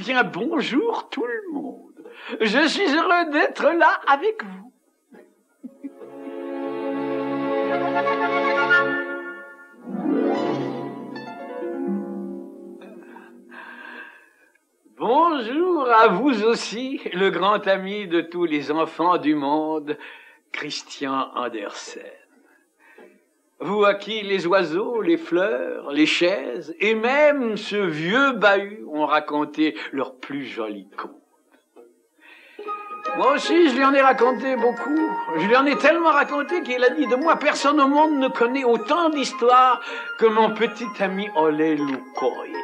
bien, bonjour tout le monde. Je suis heureux d'être là avec vous. Bonjour à vous aussi, le grand ami de tous les enfants du monde, Christian Andersen. Vous à qui les oiseaux, les fleurs, les chaises et même ce vieux bahut ont raconté leurs plus jolis contes. Moi aussi, je lui en ai raconté beaucoup. Je lui en ai tellement raconté qu'il a dit de moi, personne au monde ne connaît autant d'histoires que mon petit ami Ole Lukoye.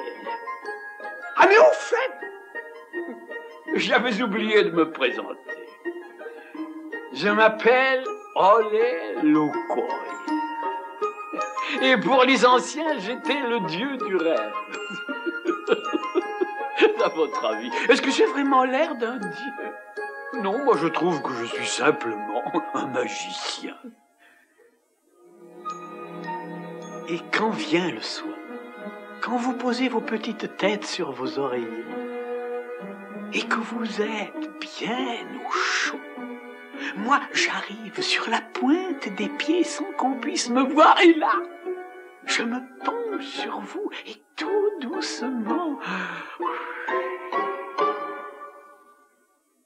Ah mais au fait, j'avais oublié de me présenter. Je m'appelle Ole Lukoye. Et pour les anciens, j'étais le dieu du rêve. à votre avis, est-ce que j'ai vraiment l'air d'un dieu? Non, moi je trouve que je suis simplement un magicien. Et quand vient le soir, quand vous posez vos petites têtes sur vos oreillers, et que vous êtes bien au chaud, moi j'arrive sur la pointe des pieds sans qu'on puisse me voir, et là, je me tombe sur vous et tout doucement,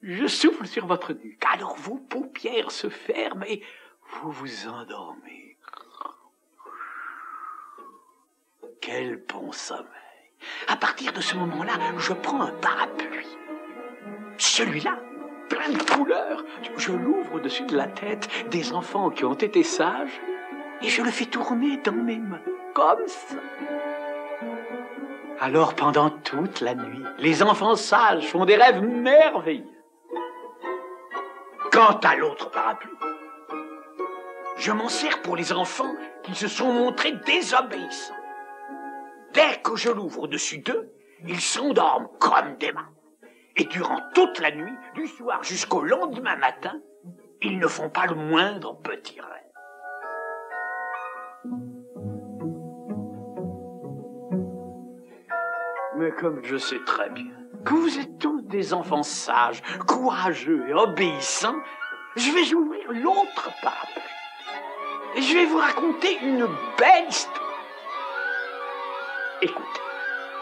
je souffle sur votre nuque. Alors vos paupières se ferment et vous vous endormez. Quel bon sommeil. À partir de ce moment-là, je prends un parapluie. Celui-là, plein de couleurs. Je l'ouvre au-dessus de la tête des enfants qui ont été sages et je le fais tourner dans mes mains, comme ça. Alors pendant toute la nuit, les enfants sages font des rêves merveilleux. Quant à l'autre parapluie, je m'en sers pour les enfants qui se sont montrés désobéissants. Dès que je l'ouvre au-dessus d'eux, ils s'endorment comme des mains. Et durant toute la nuit, du soir jusqu'au lendemain matin, ils ne font pas le moindre petit rêve. Comme je sais très bien que vous êtes tous des enfants sages, courageux et obéissants, je vais ouvrir l'autre parapluie. Et je vais vous raconter une belle histoire. Écoutez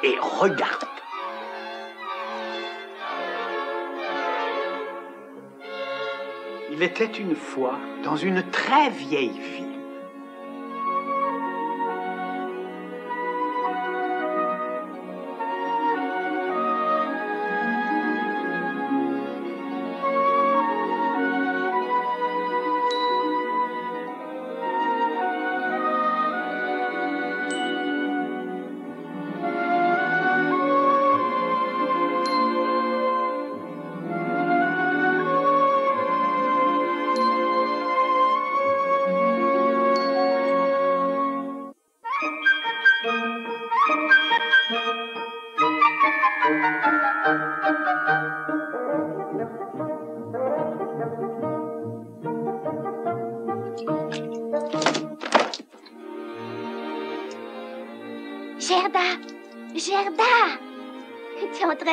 et regardez. Il était une fois dans une très vieille ville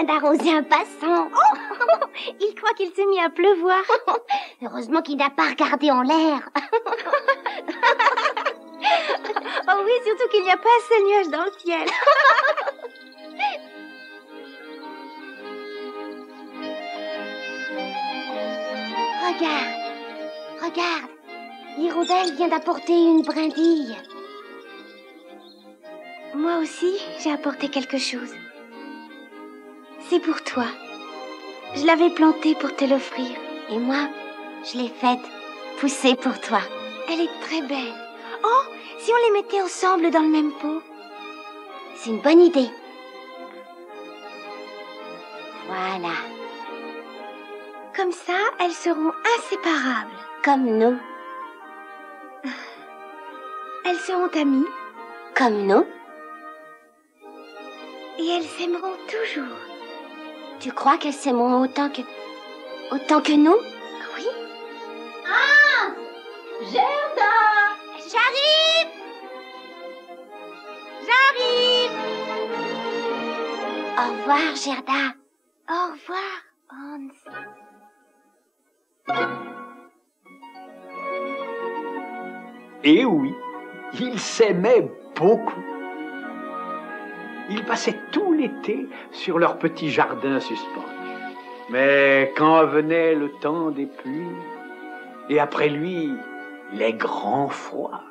d'arroser un passant. il croit qu'il s'est mis à pleuvoir. Heureusement qu'il n'a pas regardé en l'air. oh oui, surtout qu'il n'y a pas assez de nuages dans le ciel. regarde, regarde. L'hirondelle vient d'apporter une brindille. Moi aussi, j'ai apporté quelque chose. C'est pour toi. Je l'avais plantée pour te l'offrir. Et moi, je l'ai faite pousser pour toi. Elle est très belle. Oh, si on les mettait ensemble dans le même pot C'est une bonne idée. Voilà, Comme ça, elles seront inséparables. comme nous, Elles seront amies comme nous. et elles s'aimeront toujours. Tu crois qu'elles s'aimeront autant que... autant que nous? Oui Gerda J'arrive J'arrive Au revoir, Gerda. Au revoir, Hans. Et oui, ils s'aimaient beaucoup. Ils passaient tout l'été sur leur petit jardin suspendu. Mais quand venait le temps des pluies, et après lui, les grands froids,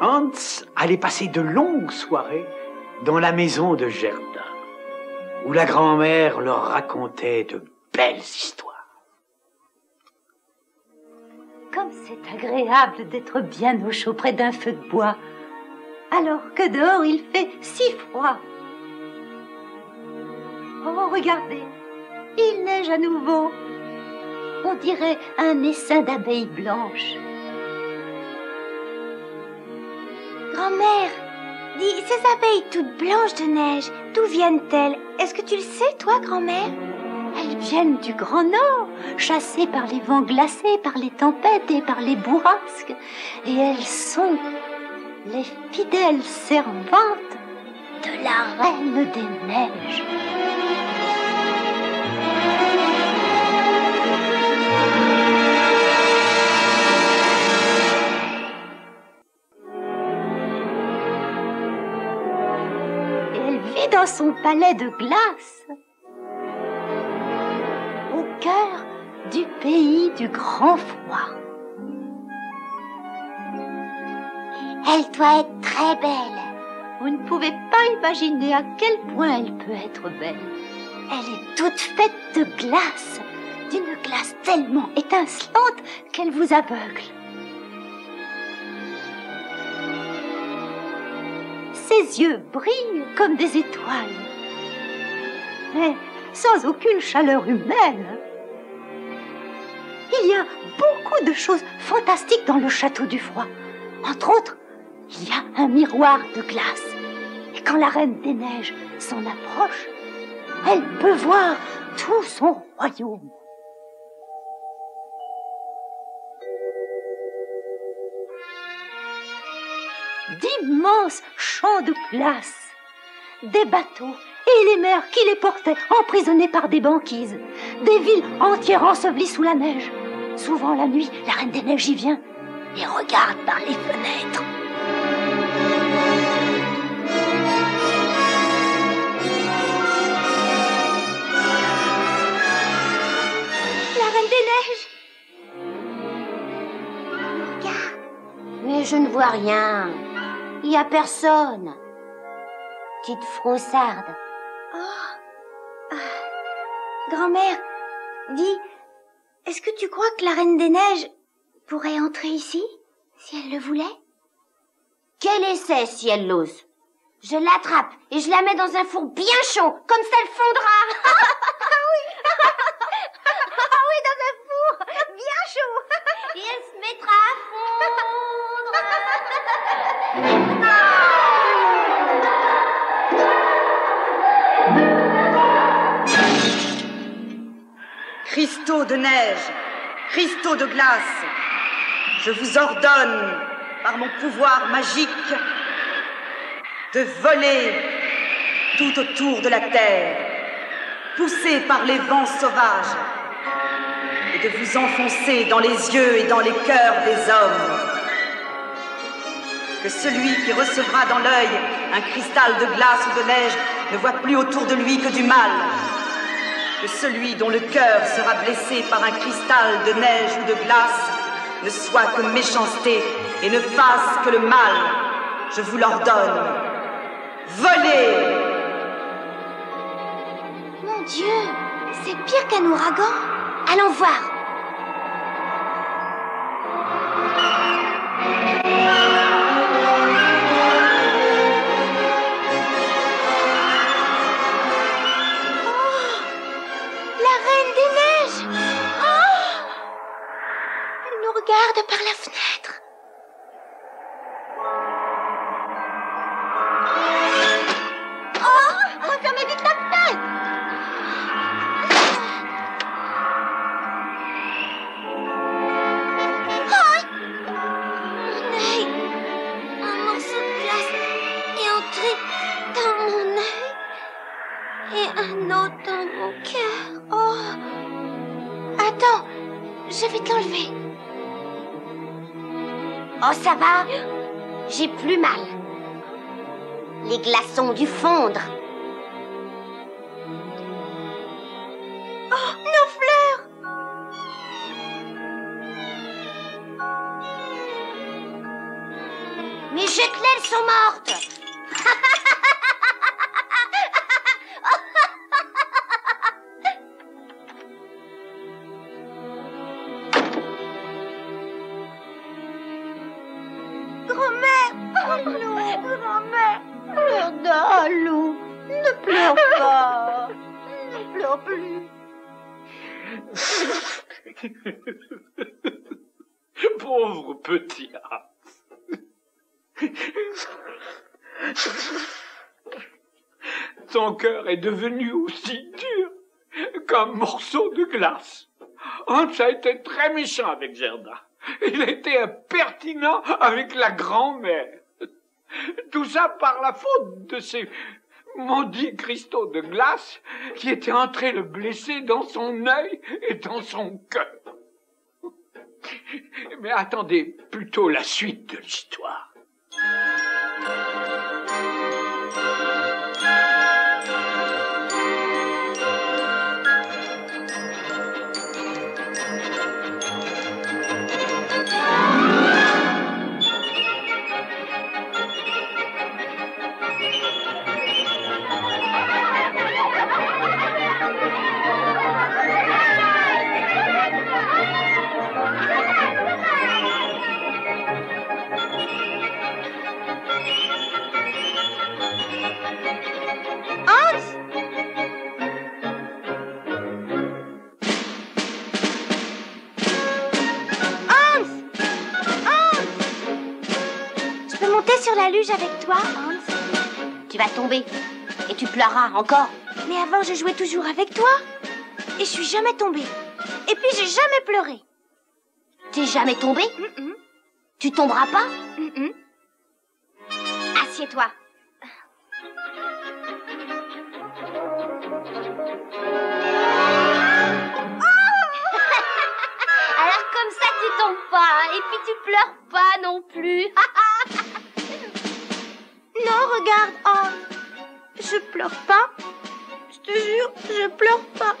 Hans allait passer de longues soirées dans la maison de Gerda, où la grand-mère leur racontait de belles histoires. Comme c'est agréable d'être bien au chaud près d'un feu de bois, alors que dehors il fait si froid. Oh, regardez, il neige à nouveau. On dirait un essaim d'abeilles blanches. Grand-mère, dis, ces abeilles toutes blanches de neige, d'où viennent-elles? Est-ce que tu le sais, toi, grand-mère? Elles viennent du Grand Nord, chassées par les vents glacés, par les tempêtes et par les bourrasques. Et elles sont les fidèles servantes de la Reine des Neiges. Elle vit dans son palais de glace, au cœur du pays du grand froid. Elle doit être très belle. Vous ne pouvez pas imaginer à quel point elle peut être belle. Elle est toute faite de glace, d'une glace tellement étincelante qu'elle vous aveugle. Ses yeux brillent comme des étoiles, mais sans aucune chaleur humaine. Il y a beaucoup de choses fantastiques dans le château du froid. Entre autres, il y a un miroir de glace. Et quand la reine des neiges s'en approche, elle peut voir tout son royaume. D'immenses champs de glace, des bateaux et les mers qui les portaient emprisonnés par des banquises, des villes entières ensevelies sous la neige. Souvent la nuit, la reine des neiges y vient et regarde par les fenêtres. Des Neiges Regarde, Mais je ne vois rien. Il y a personne. Petite froussarde. oh. Ah. Grand-mère, dis, est-ce que tu crois que la Reine des Neiges pourrait entrer ici, si elle le voulait? Quel essai si elle l'ose? Je l'attrape et je la mets dans un four bien chaud, comme ça elle fondra. Ah oui, dans un four bien chaud Et se mettra à fondre. Cristaux de neige, cristaux de glace, je vous ordonne, par mon pouvoir magique, de voler tout autour de la terre, poussés par les vents sauvages, de vous enfoncer dans les yeux et dans les cœurs des hommes. Que celui qui recevra dans l'œil un cristal de glace ou de neige ne voit plus autour de lui que du mal que celui dont le cœur sera blessé par un cristal de neige ou de glace ne soit que méchanceté et ne fasse que le mal. Je vous l'ordonne. Volez Mon Dieu, c'est pire qu'un ouragan Allons voir. Cœur est devenu aussi dur qu'un morceau de glace. Hans a été très méchant avec Gerda. Il a été impertinent avec la grand-mère. Tout ça par la faute de ces maudits cristaux de glace qui étaient entrés le blesser dans son œil et dans son cœur. Mais attendez plutôt la suite de l'histoire. Sur la luge avec toi, Hans Tu vas tomber. Et tu pleureras encore. Mais avant, je jouais toujours avec toi. Et je suis jamais tombée. Et puis, j'ai jamais pleuré. T'es jamais tombé Mm-mm, Tu tomberas pas? Mm-mm. Assieds-toi. Alors comme ça tu tombes pas et puis tu pleures pas non plus. Regarde, Hans. Je pleure pas. Je te jure, je pleure pas.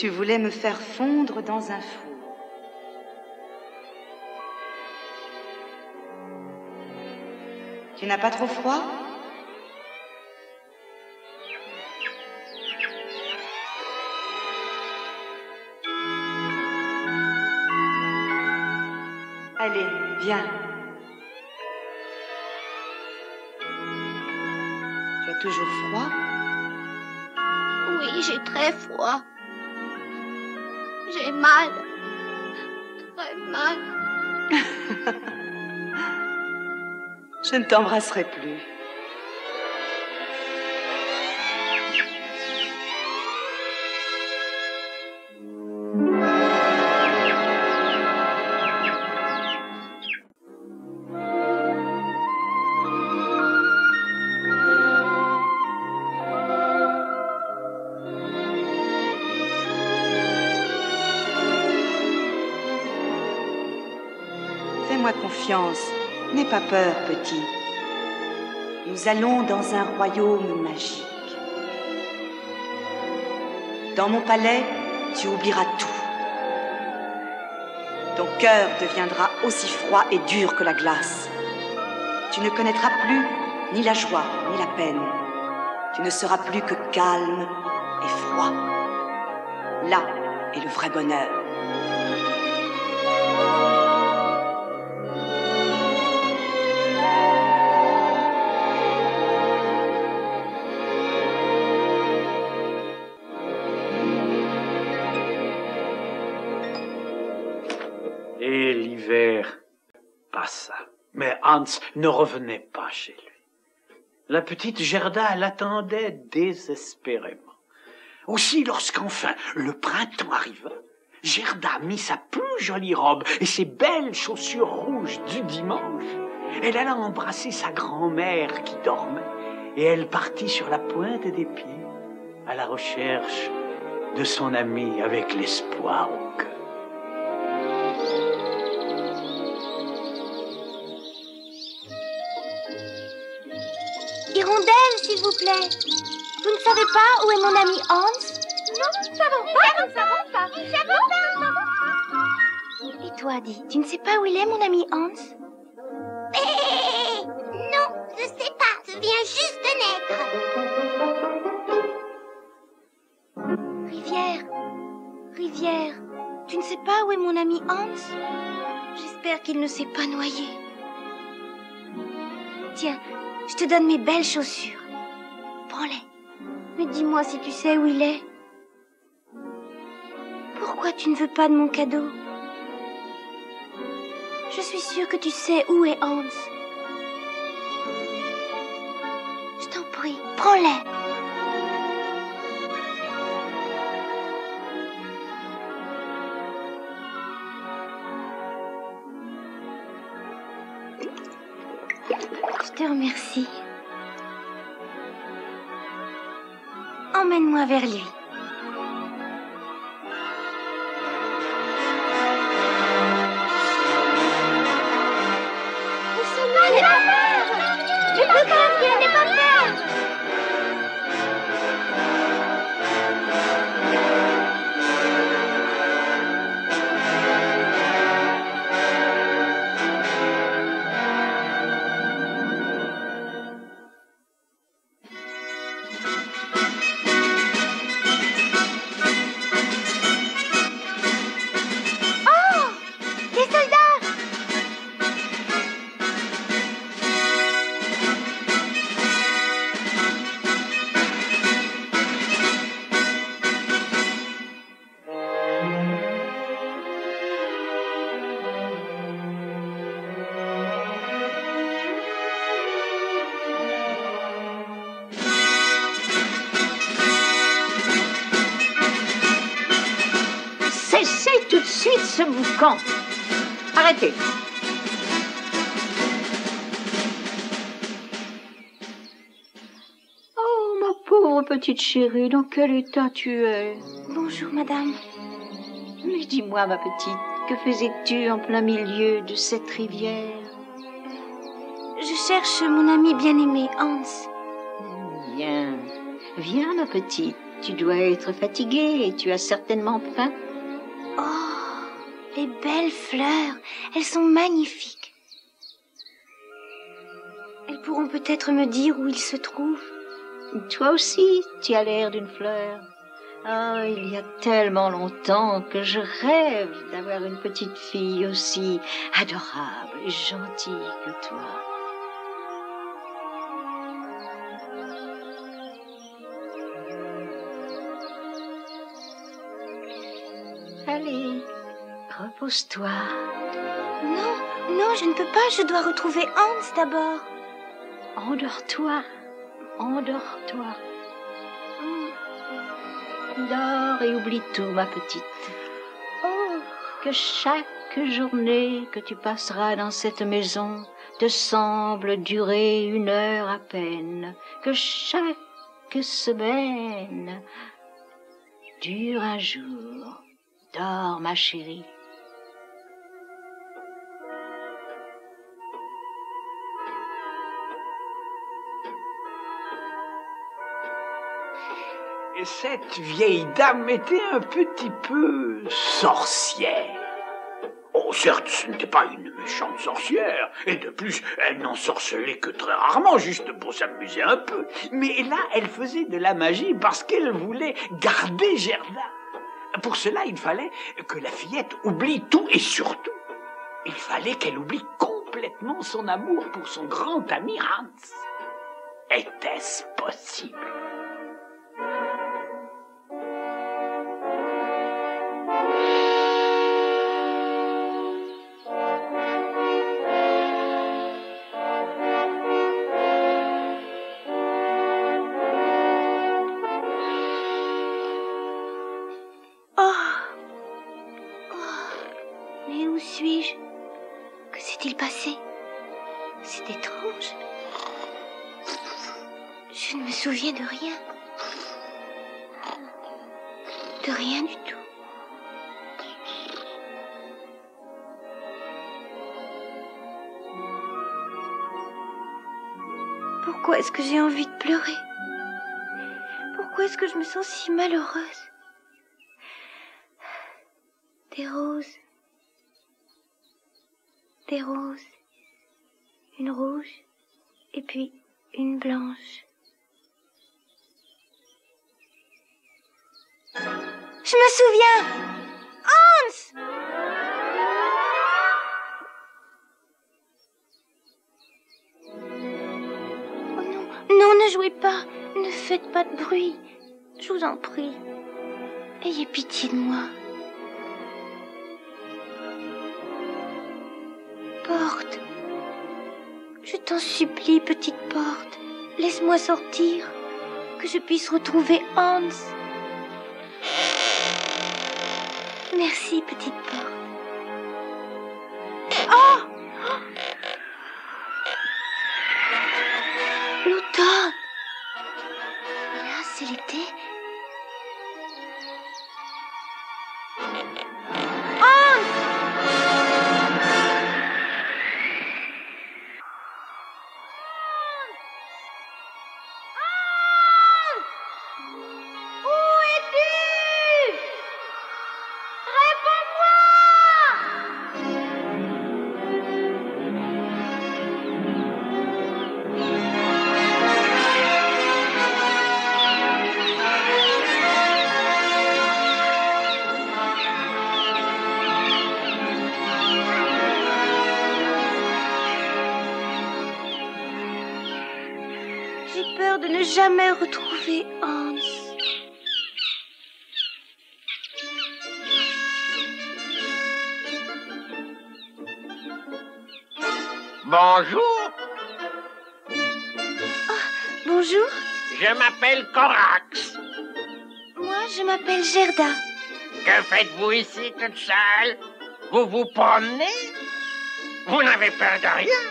Tu voulais me faire fondre dans un four. Tu n'as pas trop froid? Allez, viens. Tu as toujours froid? Oui, j'ai très froid. J'ai mal. Très mal. Je ne t'embrasserai plus. N'aie pas peur, petit. Nous allons dans un royaume magique. Dans mon palais, tu oublieras tout. Ton cœur deviendra aussi froid et dur que la glace. Tu ne connaîtras plus ni la joie ni la peine. Tu ne seras plus que calme et froid. Là est le vrai bonheur. Ne revenait pas chez lui. La petite Gerda l'attendait désespérément. Aussi, lorsqu'enfin le printemps arriva, Gerda mit sa plus jolie robe et ses belles chaussures rouges du dimanche. Elle alla embrasser sa grand-mère qui dormait et elle partit sur la pointe des pieds à la recherche de son ami avec l'espoir au cœur. Hirondelle, s'il vous plaît. Vous ne savez pas où est mon ami Hans? Non, nous ne savons pas. Nous ne savons pas. Nous ne savons pas. Et toi, dis, tu ne sais pas où il est, mon ami Hans? Eh, Non, je sais pas. Je viens juste de naître. Rivière, Rivière, tu ne sais pas où est mon ami Hans? J'espère qu'il ne s'est pas noyé. Tiens, je te donne mes belles chaussures. Prends-les. Mais dis-moi si tu sais où il est. Pourquoi tu ne veux pas de mon cadeau? Je suis sûre que tu sais où est Hans. Je t'en prie, prends-les. Remercie. Emmène-moi vers lui. Pauvre petite chérie, dans quel état tu es? Bonjour, madame. Mais dis-moi, ma petite, que faisais-tu en plein milieu de cette rivière? Je cherche mon ami bien-aimé, Hans. Viens, viens, ma petite. Tu dois être fatiguée et tu as certainement faim. Oh, les belles fleurs, elles sont magnifiques. Elles pourront peut-être me dire où il se trouve. Toi aussi, tu as l'air d'une fleur. Oh, il y a tellement longtemps que je rêve d'avoir une petite fille aussi adorable et gentille que toi. Allez, repose-toi. Non, non, je ne peux pas, je dois retrouver Hans d'abord. Endors-toi. Endors-toi. Dors et oublie tout, ma petite. Oh, Que chaque journée que tu passeras dans cette maison te semble durer une heure à peine. Que chaque semaine dure un jour. Dors, ma chérie. Cette vieille dame était un petit peu sorcière. Oh, certes, ce n'était pas une méchante sorcière, et de plus, elle n'ensorcelait que très rarement, juste pour s'amuser un peu. Mais là, elle faisait de la magie parce qu'elle voulait garder Gerda. Pour cela, il fallait que la fillette oublie tout et surtout, il fallait qu'elle oublie complètement son amour pour son grand ami Hans. Était-ce possible? Ayez pitié de moi. Porte. Je t'en supplie, petite porte. Laisse-moi sortir. Que je puisse retrouver Hans. Merci, petite porte. Oh L'automne Là, c'est l'été. Que faites-vous ici toute seule? Vous vous promenez? Vous n'avez peur de rien?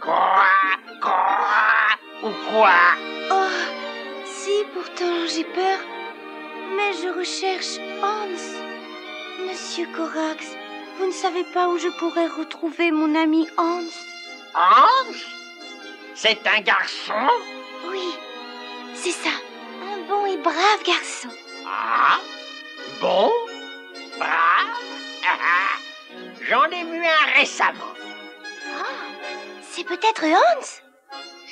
Quoi? Quoi? Ou quoi? Oh, si pourtant j'ai peur, mais je recherche Hans. Monsieur Corax, vous ne savez pas où je pourrais retrouver mon ami Hans? Hans? C'est un garçon? Oui, c'est ça, un bon et brave garçon. Ah Bon? J'en ai vu un récemment. Ah, c'est peut-être Hans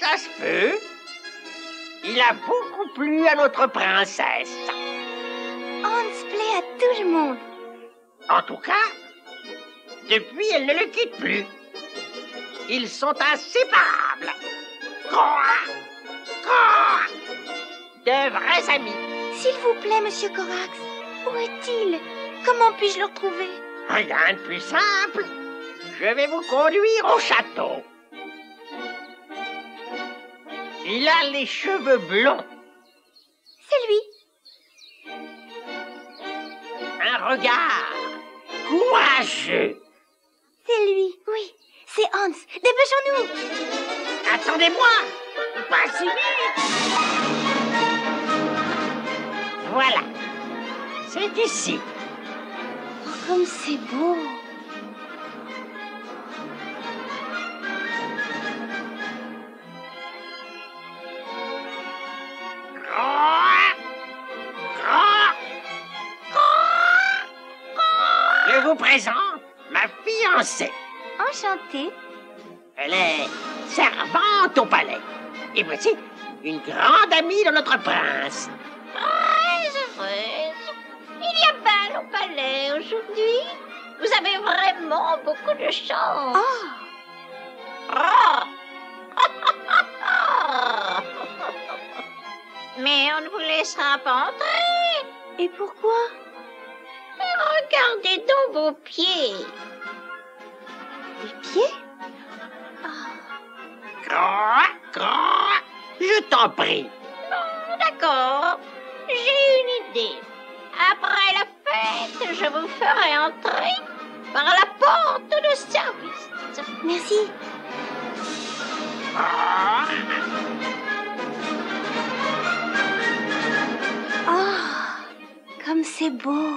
Ça se peut. Il a beaucoup plu à notre princesse. Hans plaît à tout le monde. En tout cas, depuis, elle ne le quitte plus. Ils sont inséparables. Quoi De vrais amis. S'il vous plaît, monsieur Corax, où est-il? Comment puis-je le retrouver? Rien de plus simple. Je vais vous conduire au château. Il a les cheveux blonds, C'est lui. un regard courageux. C'est lui. Oui, c'est Hans. Dépêchons-nous. Attendez-moi Pas si vite Voilà. C'est ici. Comme c'est beau. Je vous présente ma fiancée. Enchantée. Elle est servante au palais. Et voici une grande amie de notre prince. Aujourd'hui. Vous avez vraiment beaucoup de chance. Ah. Mais on ne vous laissera pas entrer. Et pourquoi? Regardez donc vos pieds. Les pieds? Croix, je t'en prie. D'accord. J'ai une idée. Après la fête, je vous ferai entrer par la porte de service. Merci. Ah, Oh, comme c'est beau.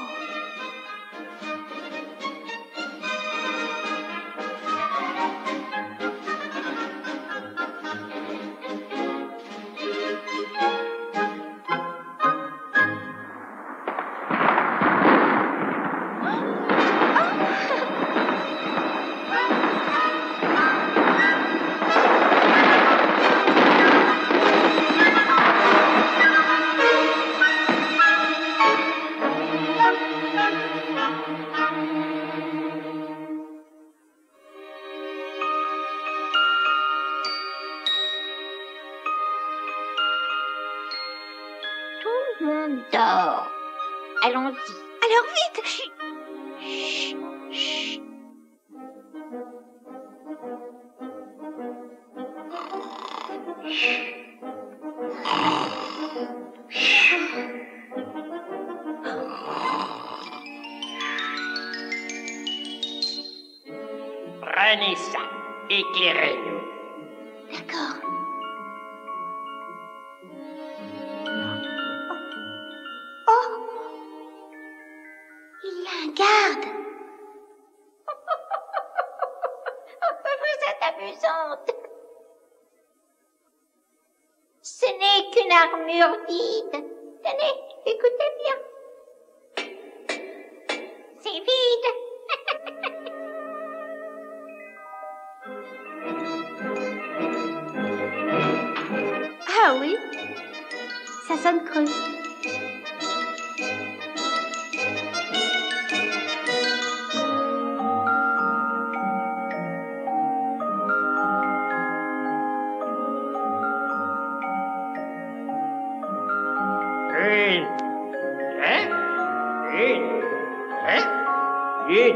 Une,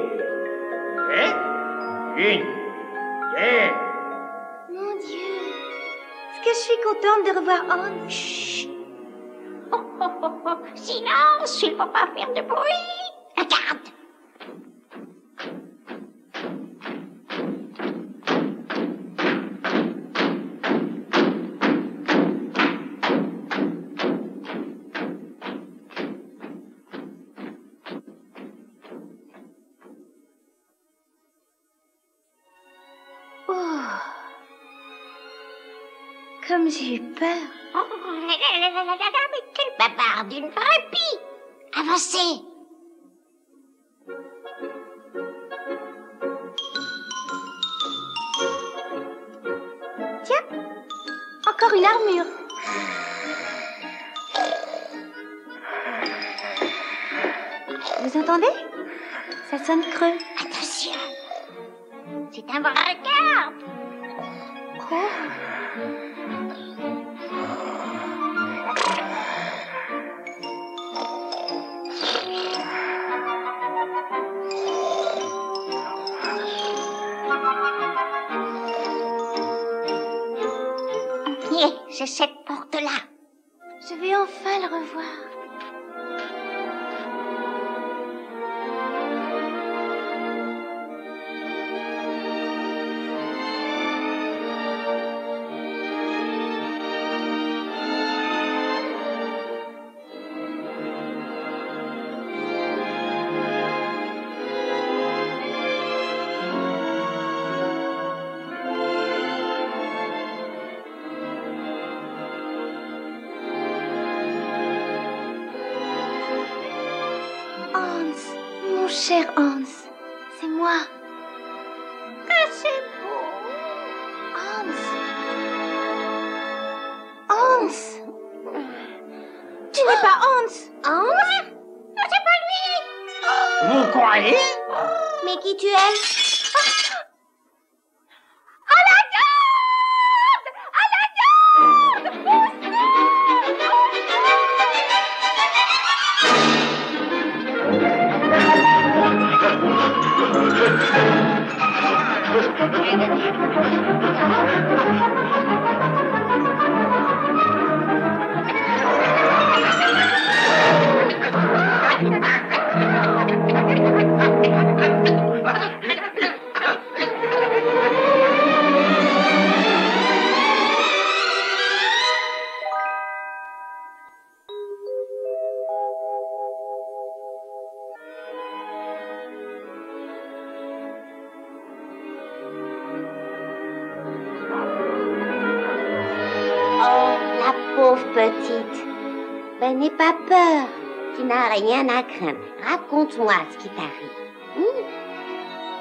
hein, une, deux. Mon Dieu Est-ce que je suis contente de revoir Hans Chut. Oh, oh, oh, oh. Silence, il ne faut pas faire de bruit. Peur Oh, mais quelle bavarde, une vraie pie. Avancez. Tiens Encore une armure Vous entendez? Ça sonne creux. Cher Hans,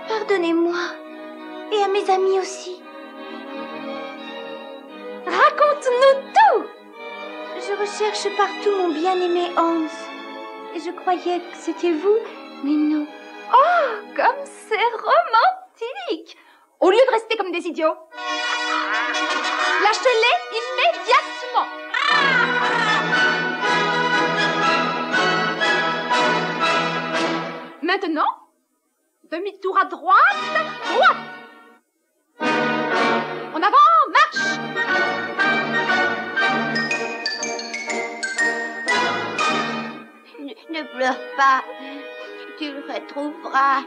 Pardonnez-moi. Et à mes amis aussi. Raconte-nous tout. Je recherche partout mon bien-aimé Hans. Et je croyais que c'était vous, mais non. Maintenant, demi-tour à droite, droite En avant, marche Ne, ne pleure pas. Tu le retrouveras.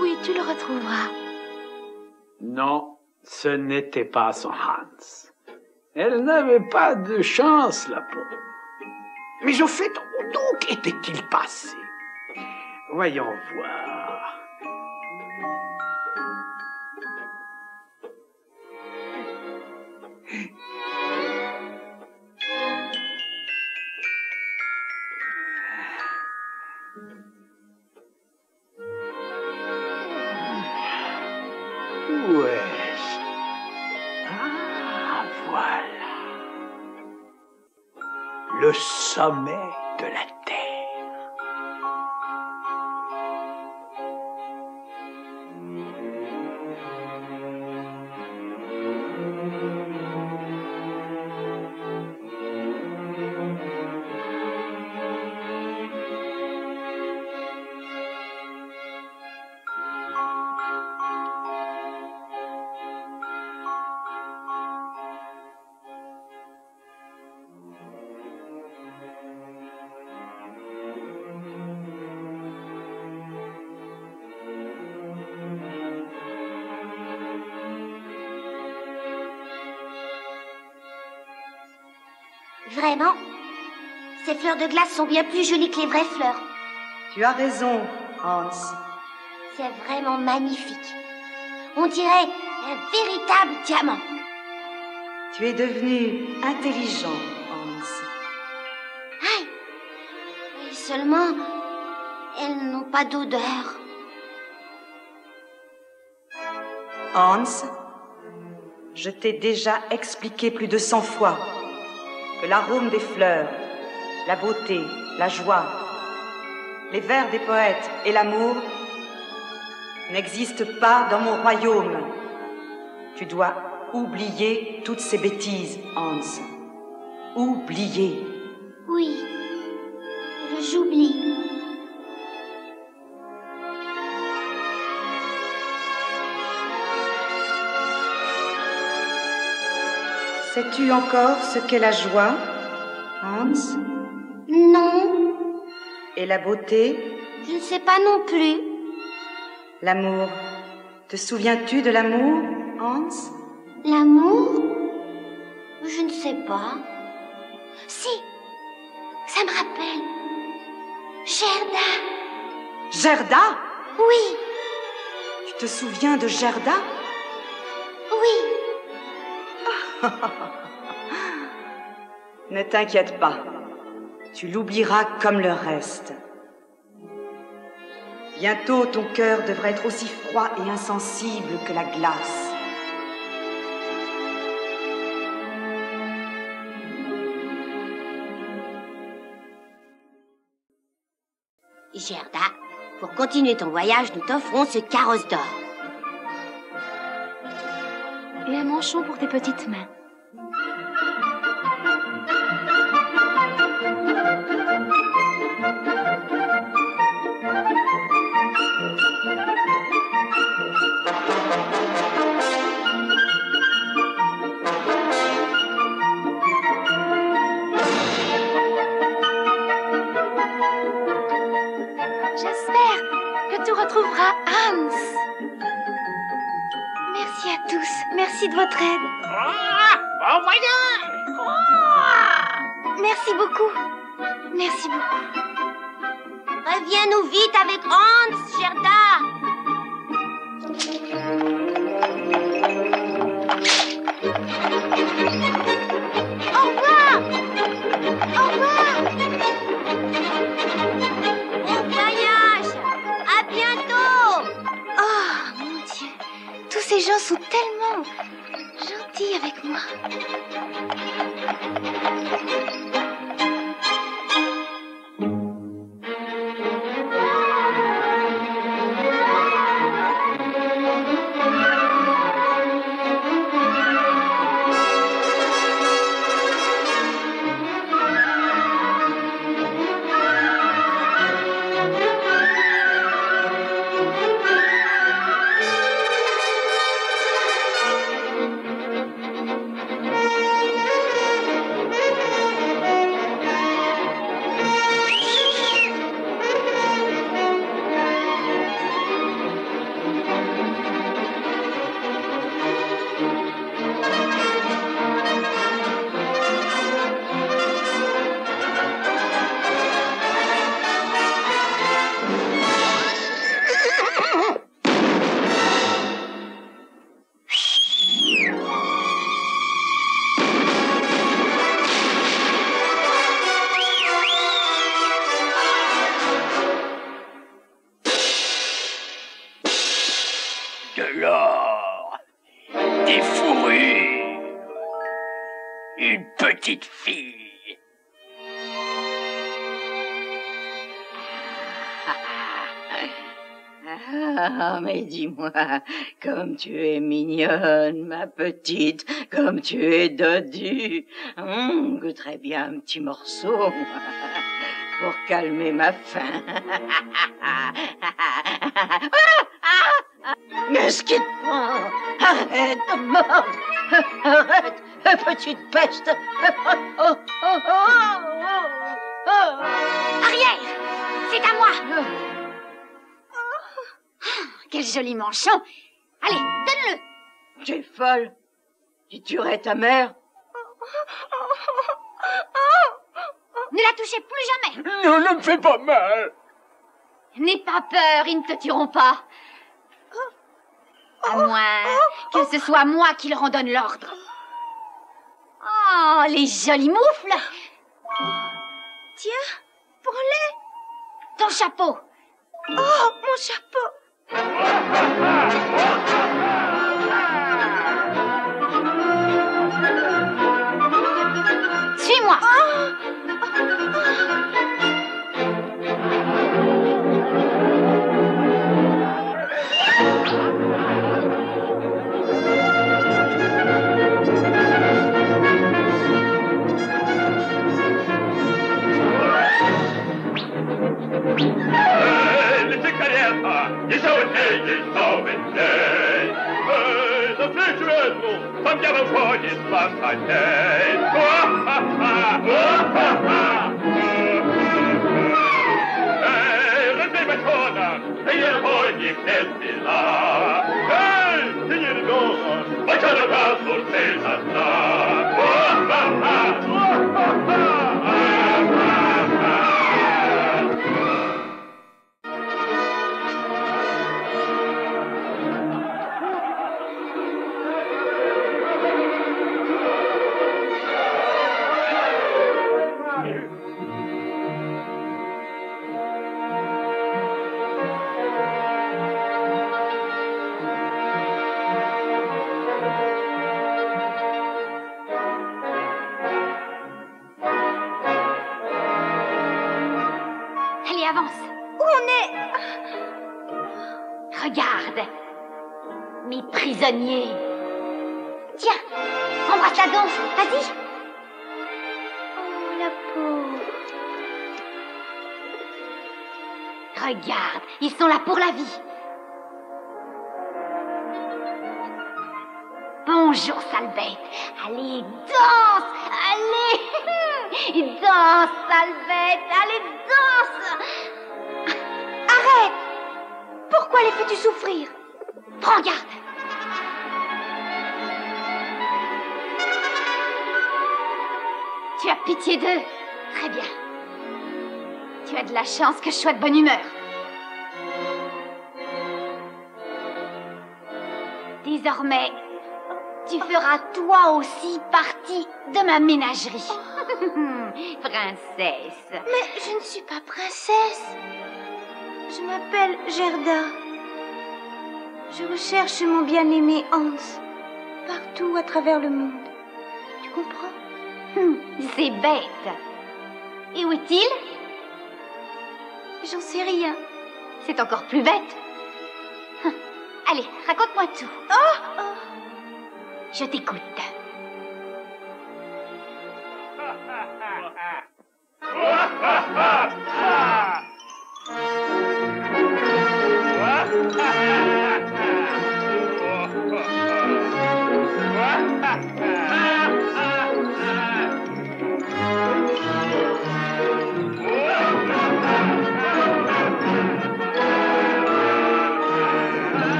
Oui, tu le retrouveras. Non, ce n'était pas son Hans. Elle n'avait pas de chance, la pauvre. Mais au fait, où donc était-il passé? Voyons voir. Le sommet fleurs de glace sont bien plus jolies que les vraies fleurs. Tu as raison, Hans. C'est vraiment magnifique. On dirait un véritable diamant. Tu es devenu intelligent, Hans. Aïe Et seulement, elles n'ont pas d'odeur. Hans, je t'ai déjà expliqué plus de cent fois que l'arôme des fleurs, la beauté, la joie, les vers des poètes et l'amour n'existent pas dans mon royaume. Tu dois oublier toutes ces bêtises, Hans. Oublier. Oui, j'oublie. Sais-tu encore ce qu'est la joie, Hans? Non, Et la beauté je ne sais pas non plus. L'amour Te souviens-tu de l'amour, Hans? L'amour? Je ne sais pas. Si, ça me rappelle. Gerda, Gerda? Oui, Tu te souviens de Gerda? Oui. Ne t'inquiète pas. Tu l'oublieras comme le reste. Bientôt ton cœur devrait être aussi froid et insensible que la glace. Gerda, pour continuer ton voyage, nous t'offrons ce carrosse d'or. Et un manchon pour tes petites mains. Dis-moi, comme tu es mignonne, ma petite, comme tu es dodue. Hum, goûterais bien un petit morceau pour calmer ma faim. Mais ce qui te prend Arrête de mordre Arrête, petite peste Oh, oh, oh, oh, oh. Arrière C'est à moi Quel joli manchon. Allez, donne-le. Tu es folle. Tu tuerais ta mère. Ne la touchez plus jamais. Non, ne me fais pas mal. N'aie pas peur, ils ne te tueront pas. À moins que ce soit moi qui leur en donne l'ordre. Oh, les jolis moufles. Tiens, prends-les Ton chapeau. Oh, mon chapeau Walk, walk, walk, walk. This old age is so vintage. The pleasure at all? Some devil boy is lost, I say. Hey, let me be a. Hey, you're a boy, you can't be a lot. Hey, sing it again. My child of God will save us. Regarde, ils sont là pour la vie. Bonjour, sale bête. Allez, danse Allez Danse, sale bête Allez, danse Arrête Pourquoi les fais-tu souffrir? Prends garde Tu as pitié d'eux Très bien. Tu as de la chance que je sois de bonne humeur. Désormais, tu feras toi aussi partie de ma ménagerie. Princesse. Mais je ne suis pas princesse. Je m'appelle Gerda. Je recherche mon bien-aimé Hans. Partout à travers le monde. Tu comprends? Hum, C'est bête. Et où est-il? J'en sais rien. C'est encore plus bête. Hum, Allez, raconte-moi tout. Oh, Je t'écoute. Et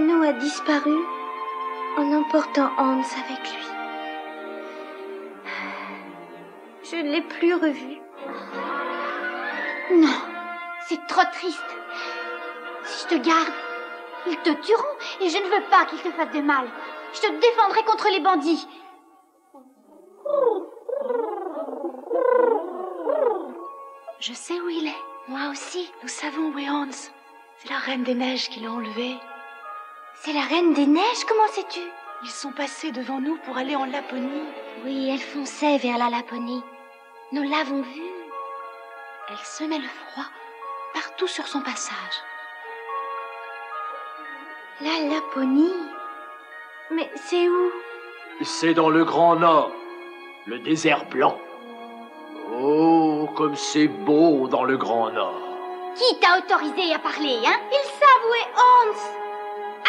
traîneau a disparu en emportant Hans avec lui. Je ne l'ai plus revu. Non, c'est trop triste. Si je te garde, ils te tueront et je ne veux pas qu'ils te fassent de mal. Je te défendrai contre les bandits. Je sais où il est. Moi aussi. Nous savons où est Hans. C'est la Reine des Neiges qui l'a enlevé. C'est la Reine des Neiges, comment sais-tu? Ils sont passés devant nous pour aller en Laponie. Oui, elle fonçait vers la Laponie. Nous l'avons vue. Elle semait le froid partout sur son passage. La Laponie? Mais c'est où? C'est dans le Grand Nord, le désert blanc. Oh, comme c'est beau dans le Grand Nord. Qui t'a autorisé à parler, hein? Ils savent où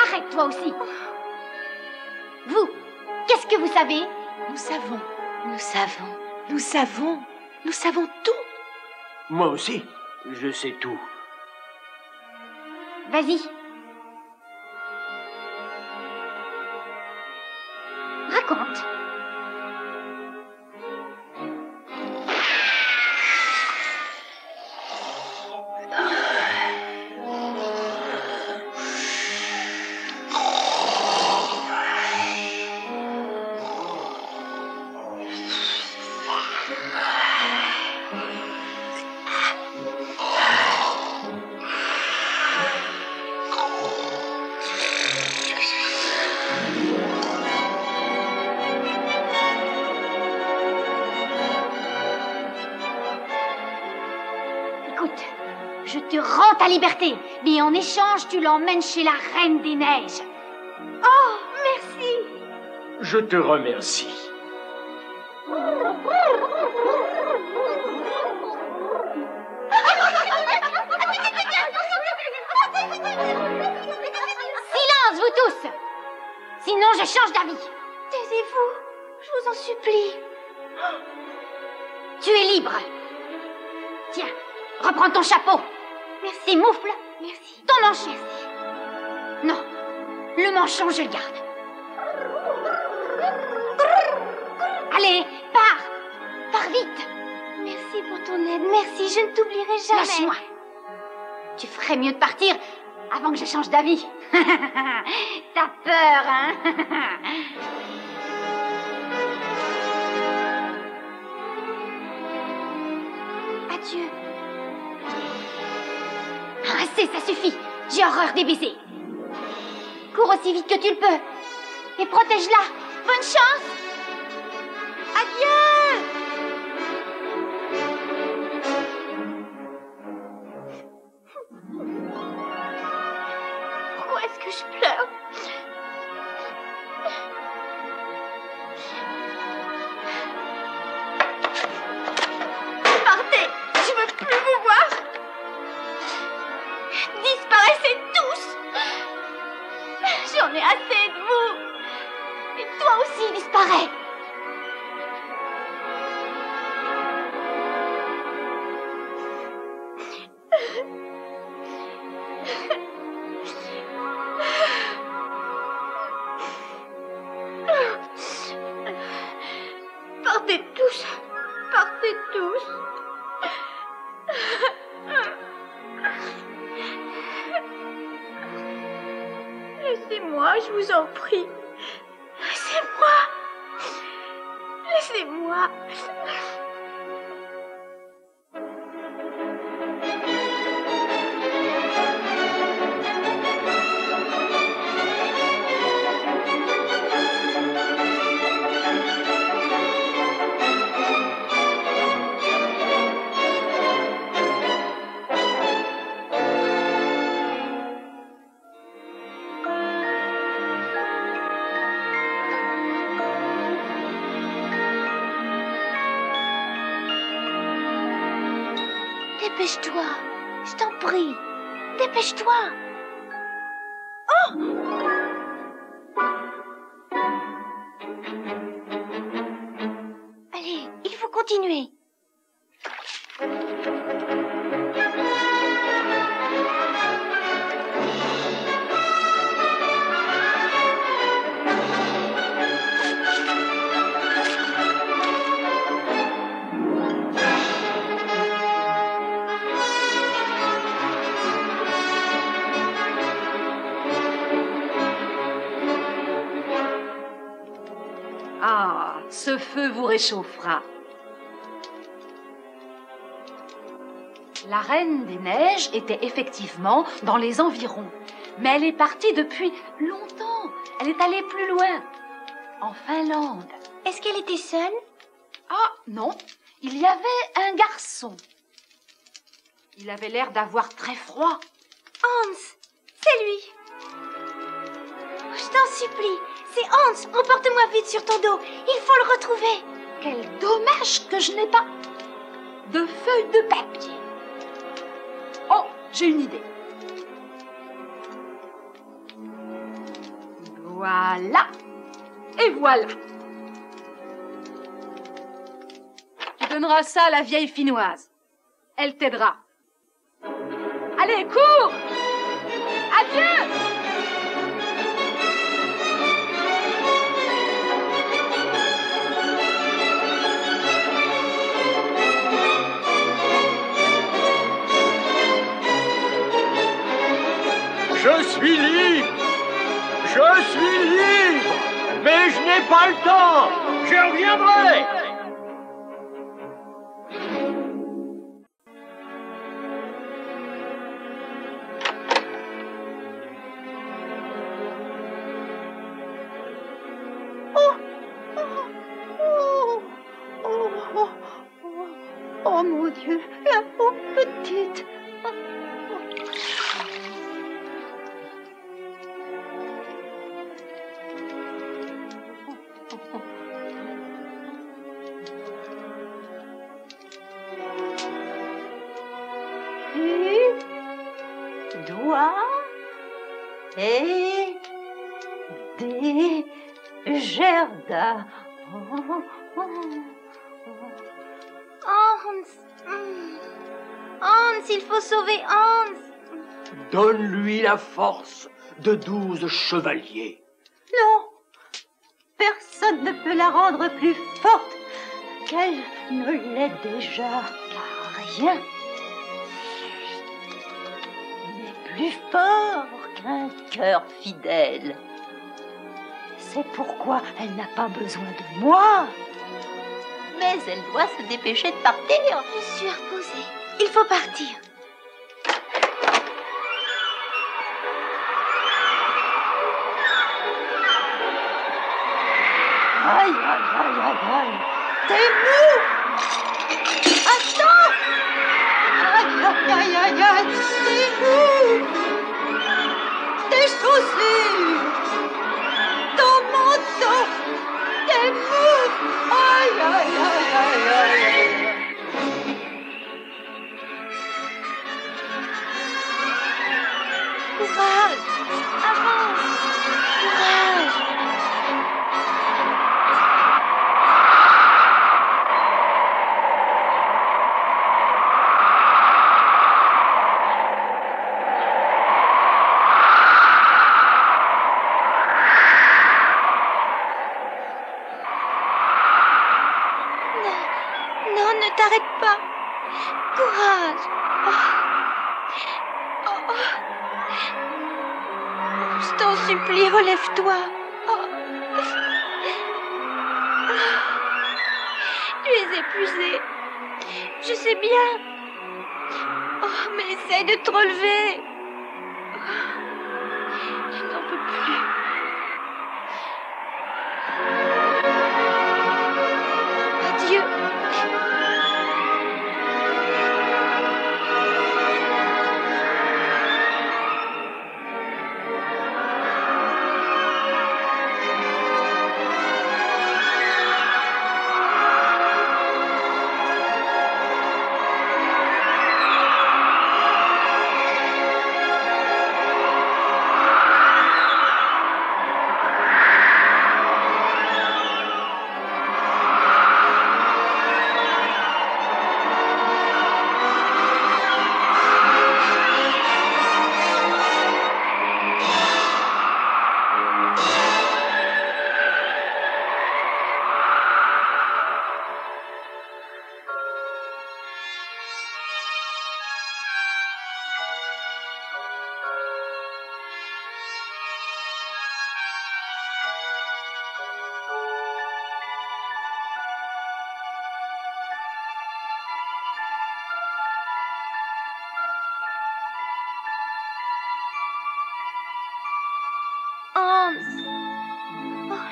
est Hans Arrête-toi aussi. Vous, qu'est-ce que vous savez? Nous savons. Nous savons. Nous savons. Nous savons tout. Moi aussi, je sais tout. Vas-y. Raconte. mais en échange, tu l'emmènes chez la Reine des Neiges. Oh, merci. Je te remercie. Silence, vous tous Sinon, je change d'avis. Taisez-vous, je vous en supplie. Tu es libre. Tiens, reprends ton chapeau. Je le garde. Allez, pars. Pars vite. Merci pour ton aide. Merci, je ne t'oublierai jamais. Lâche-moi. Tu ferais mieux de partir avant que je change d'avis. T'as peur, hein? Adieu. Assez, ça suffit. J'ai horreur des baisers. Cours aussi vite que tu le peux. Et protège-la. Bonne chance. Adieu. Dépêche-toi. Je t'en prie. Dépêche-toi. Réchauffera. La Reine des Neiges était effectivement dans les environs, mais elle est partie depuis longtemps. Elle est allée plus loin, en Finlande. Est-ce qu'elle était seule? Ah non, il y avait un garçon. Il avait l'air d'avoir très froid. Hans, c'est lui. Je t'en supplie, c'est Hans. Emporte-moi vite sur ton dos. Il faut le retrouver. Quel dommage que je n'ai pas de feuilles de papier. Oh, j'ai une idée. Voilà. Et voilà. Tu donneras ça à la vieille finnoise. Elle t'aidera. Allez, cours Adieu Je suis libre. Je suis libre. Mais je n'ai pas le temps. Je reviendrai force de douze chevaliers. Non, personne ne peut la rendre plus forte qu'elle ne l'est déjà. Car rien n'est plus fort qu'un cœur fidèle. C'est pourquoi elle n'a pas besoin de moi. Mais elle doit se dépêcher de partir. Je suis reposée. Il faut partir. Aïe, aïe, aïe, aïe, aïe. T'es mou Attends Aïe, aïe, aïe, aïe, aïe. T'es mou Tes chaussures Ton manteau T'es mou Aïe, aïe, aïe, aïe, aïe, aïe. Courage. Avance. Courage.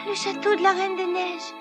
Le château de la Reine des Neiges.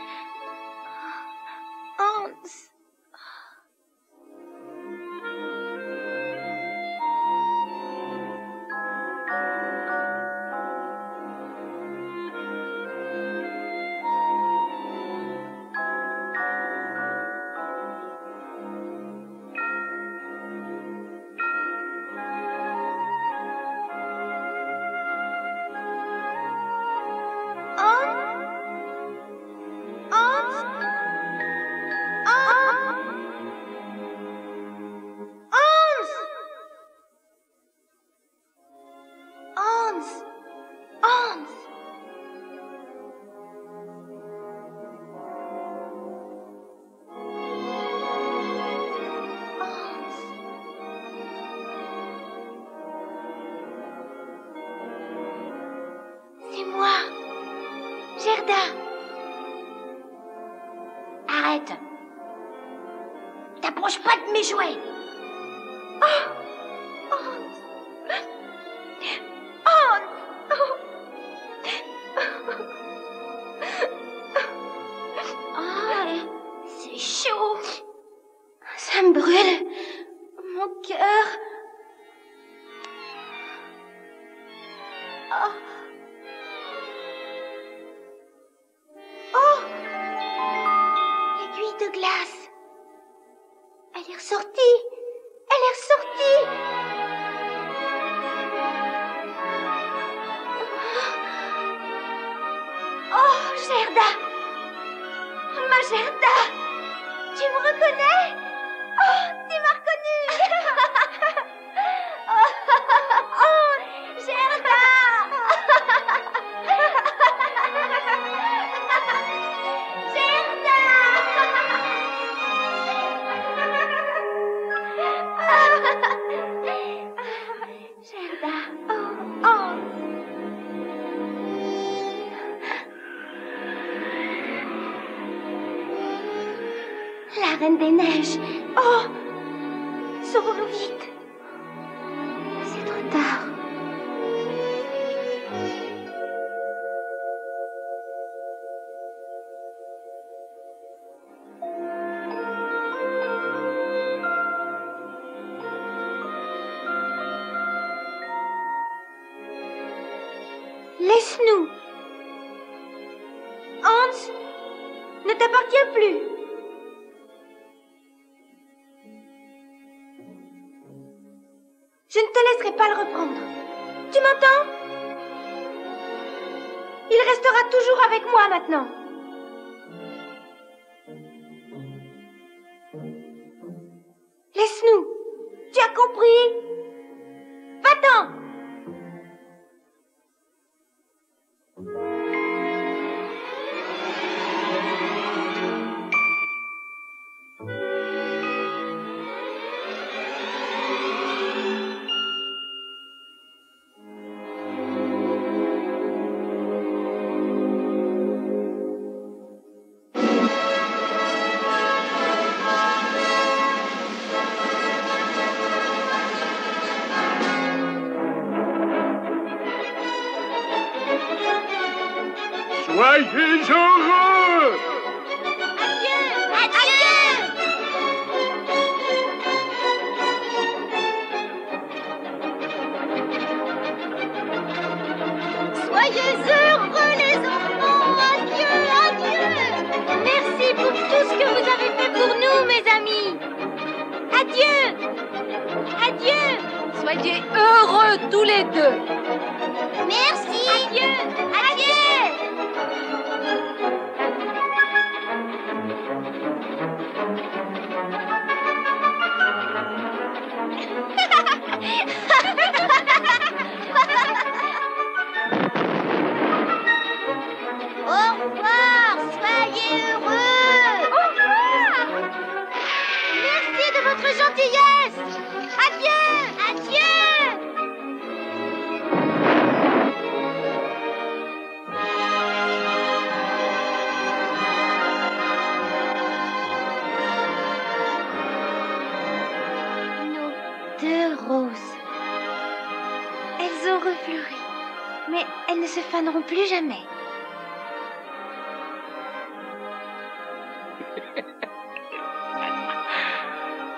Gerda Tu me reconnais? Oh, Soyez heureux Adieu Adieu Soyez heureux les enfants. Adieu Adieu. Merci pour tout ce que vous avez fait pour nous mes amis. Adieu. Adieu. Soyez heureux tous les deux. Merci. Adieu plus jamais.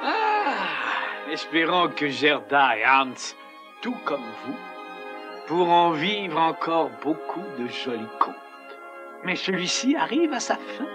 Ah, espérons que Gerda et Hans, tout comme vous, pourront vivre encore beaucoup de jolis contes. Mais celui-ci arrive à sa fin.